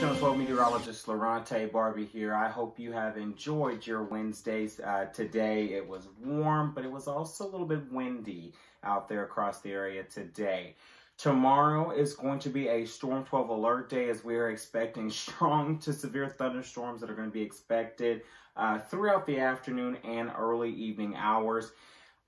12 meteorologist Laronta Barbie here. I hope you have enjoyed your Wednesdays. Uh, today it was warm, but it was also a little bit windy out there across the area today. Tomorrow is going to be a Storm 12 alert day as we are expecting strong to severe thunderstorms that are going to be expected uh, throughout the afternoon and early evening hours.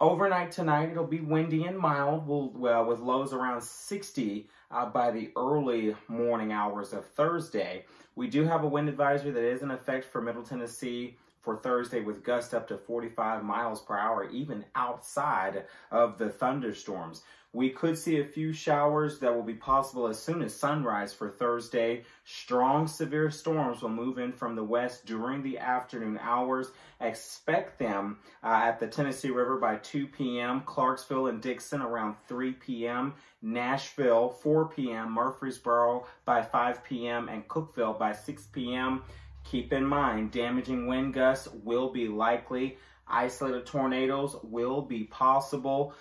Overnight tonight, it'll be windy and mild, we'll, with lows around 60 uh, by the early morning hours of Thursday. We do have a wind advisory that is in effect for Middle Tennessee for Thursday with gusts up to 45 miles per hour, even outside of the thunderstorms. We could see a few showers that will be possible as soon as sunrise for Thursday. Strong severe storms will move in from the west during the afternoon hours. Expect them uh, at the Tennessee River by 2 p.m., Clarksville and Dickson around 3 p.m., Nashville 4 p.m., Murfreesboro by 5 p.m., and Cookeville by 6 p.m. Keep in mind, damaging wind gusts will be likely. Isolated tornadoes will be possible.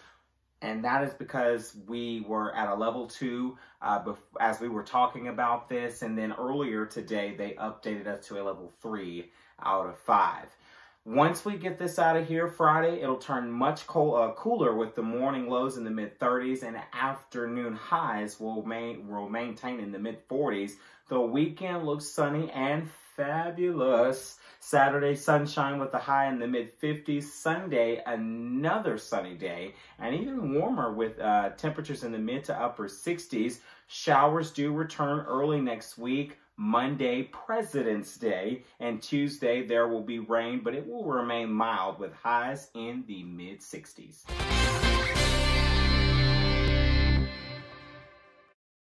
And that is because we were at a level two uh, as we were talking about this. And then earlier today, they updated us to a level three out of five. Once we get this out of here Friday, it'll turn much cold, uh, cooler with the morning lows in the mid 30s and afternoon highs will, main, will maintain in the mid 40s. The weekend looks sunny and fabulous. Saturday, sunshine with a high in the mid 50s. Sunday, another sunny day, and even warmer with uh, temperatures in the mid to upper 60s. Showers do return early next week. Monday, President's Day, and Tuesday there will be rain, but it will remain mild with highs in the mid 60s.